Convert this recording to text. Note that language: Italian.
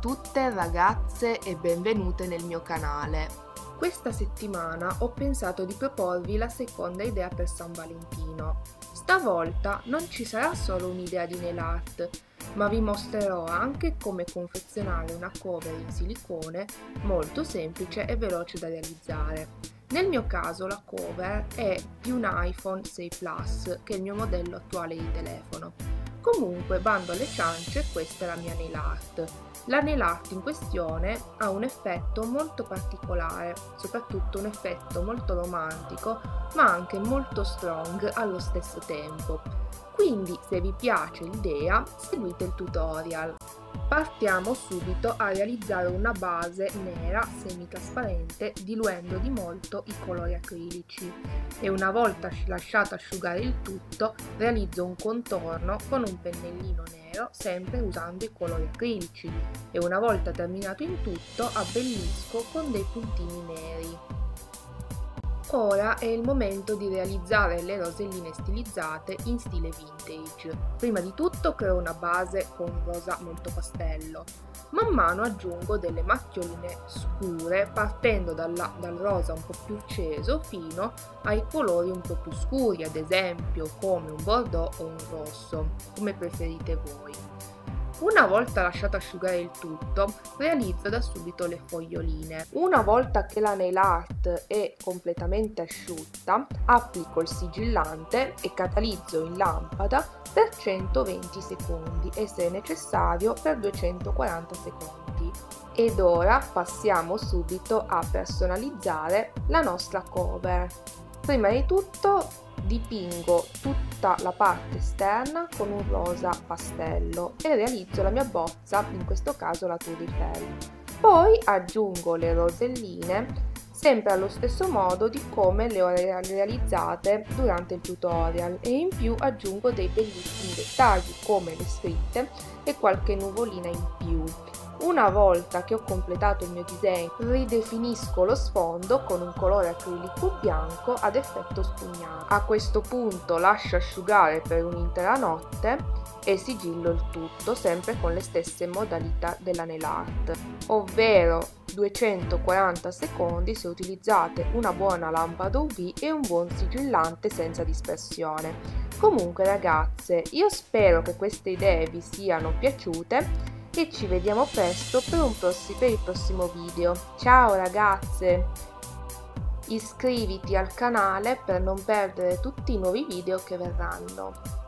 tutte ragazze e benvenute nel mio canale. Questa settimana ho pensato di proporvi la seconda idea per San Valentino. Stavolta non ci sarà solo un'idea di nail art, ma vi mostrerò anche come confezionare una cover in silicone molto semplice e veloce da realizzare. Nel mio caso la cover è di un iPhone 6 Plus, che è il mio modello attuale di telefono. Comunque, bando alle ciance, questa è la mia nail art. La nail art in questione ha un effetto molto particolare, soprattutto un effetto molto romantico, ma anche molto strong allo stesso tempo. Quindi, se vi piace l'idea, seguite il tutorial. Partiamo subito a realizzare una base nera semitrasparente diluendo di molto i colori acrilici e una volta lasciato asciugare il tutto realizzo un contorno con un pennellino nero sempre usando i colori acrilici e una volta terminato in tutto abbellisco con dei puntini neri. Ora è il momento di realizzare le roselline stilizzate in stile vintage. Prima di tutto creo una base con rosa molto pastello. Man mano aggiungo delle macchioline scure partendo dalla, dal rosa un po' più acceso fino ai colori un po' più scuri, ad esempio come un bordeaux o un rosso, come preferite voi. Una volta lasciato asciugare il tutto, realizzo da subito le foglioline. Una volta che la nail art è completamente asciutta, applico il sigillante e catalizzo in lampada per 120 secondi e se necessario per 240 secondi. Ed ora passiamo subito a personalizzare la nostra cover. Prima di tutto dipingo tutta la parte esterna con un rosa pastello e realizzo la mia bozza, in questo caso la Tour Eiffel. Poi aggiungo le roselline sempre allo stesso modo di come le ho realizzate durante il tutorial e in più aggiungo dei bellissimi dettagli come le scritte e qualche nuvolina in più. Una volta che ho completato il mio disegno, ridefinisco lo sfondo con un colore acrilico bianco ad effetto spugnato. A questo punto lascio asciugare per un'intera notte e sigillo il tutto sempre con le stesse modalità della nail art, ovvero 240 secondi se utilizzate una buona lampada UV e un buon sigillante senza dispersione. Comunque ragazze, io spero che queste idee vi siano piaciute e ci vediamo presto per, un prossi- per il prossimo video. Ciao ragazze! Iscriviti al canale per non perdere tutti i nuovi video che verranno.